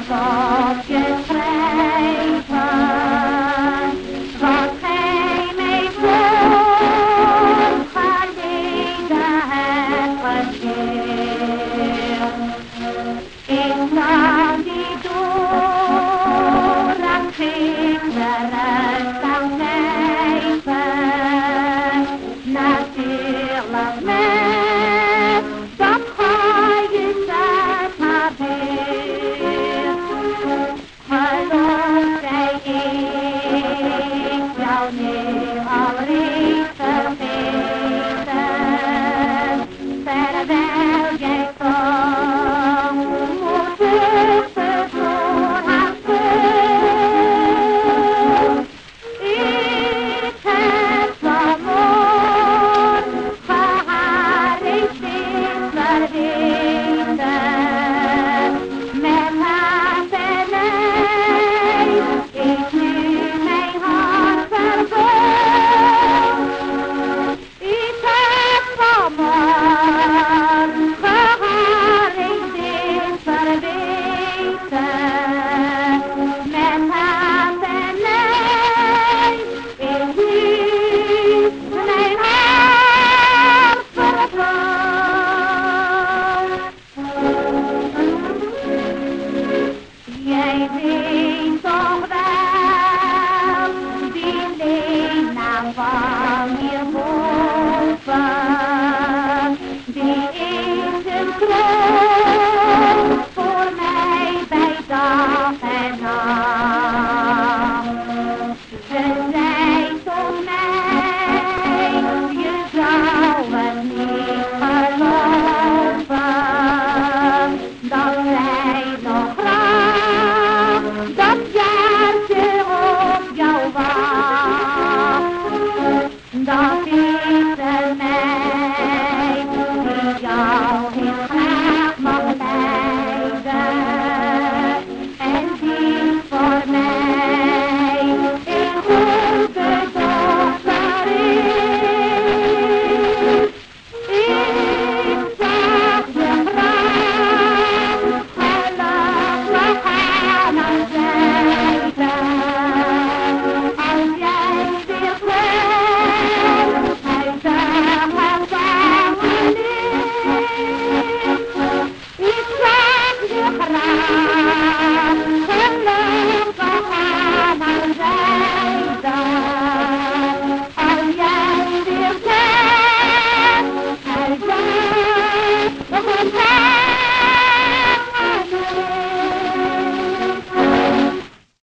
Father.